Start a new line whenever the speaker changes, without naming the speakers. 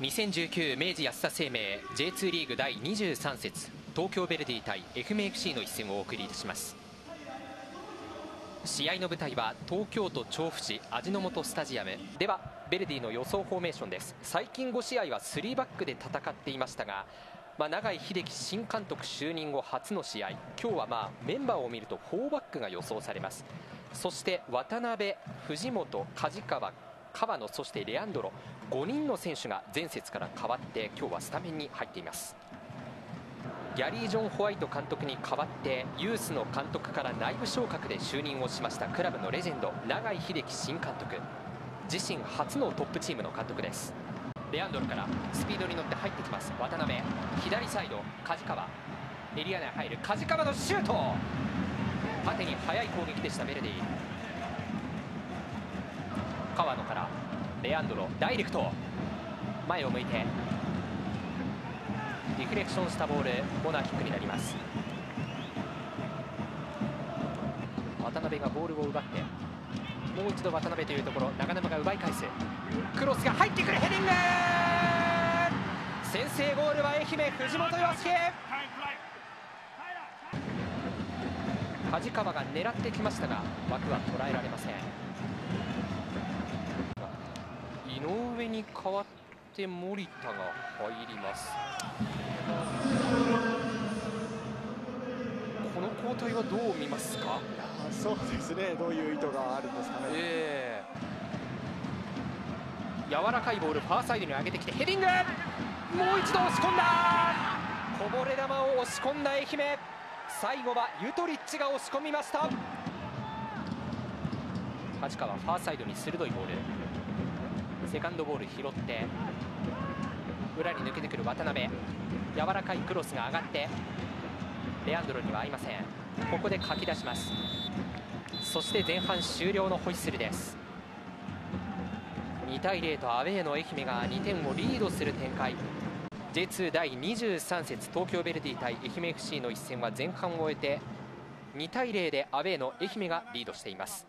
2019明治安田生命 J2 リーグ第23節東京ヴェルディ対 FMFC の一戦をお送りいたします。試合の舞台は東京都調布市味の素スタジアム。ではヴェルディの予想フォーメーションです。最近5試合は3バックで戦っていましたがまあ、永井秀樹新監督就任後初の試合。今日はまあメンバーを見ると4バックが予想されます。そして渡辺、藤本、梶川川野そしてレアンドロ5人の選手が前節から変わって今日はスタメンに入っています。ギャリー・ジョン・ホワイト監督に代わってユースの監督から内部昇格で就任をしましたクラブのレジェンド永井秀樹新監督。自身初のトップチームの監督です。レアンドロからスピードに乗って入ってきます渡辺。左サイド梶川。エリア内入る梶川のシュート。縦に速い攻撃でしたベルディ。川野からレアンドロダイレクト。前を向いてリフレクションしたボールコーナーキックになります。渡辺がボールを奪ってもう一度渡辺というところ長沼が奪い返す。クロスが入ってくるヘディング!先制ゴールは愛媛藤本洋介!梶川が狙ってきましたが枠は捉えられません。井上に代わって森田が入ります。この交代はどう見ますか？
そうですね。どういう意図があるんですかね、え
ー、柔らかいボールファーサイドに上げてきてヘディング。もう一度押し込んだ。こぼれ球を押し込んだ愛媛。最後はユトリッチが押し込みました。梶川ファーサイドに鋭いボールセカンドボール拾って裏に抜けてくる渡辺。柔らかいクロスが上がってレアンドロには合いません。ここでかき出します。そして前半終了のホイッスルです。2対0とアウェーの愛媛が2点をリードする展開。J2 第23節東京ヴェルディ対愛媛 FC の一戦は前半を終えて2対0でアウェーの愛媛がリードしています。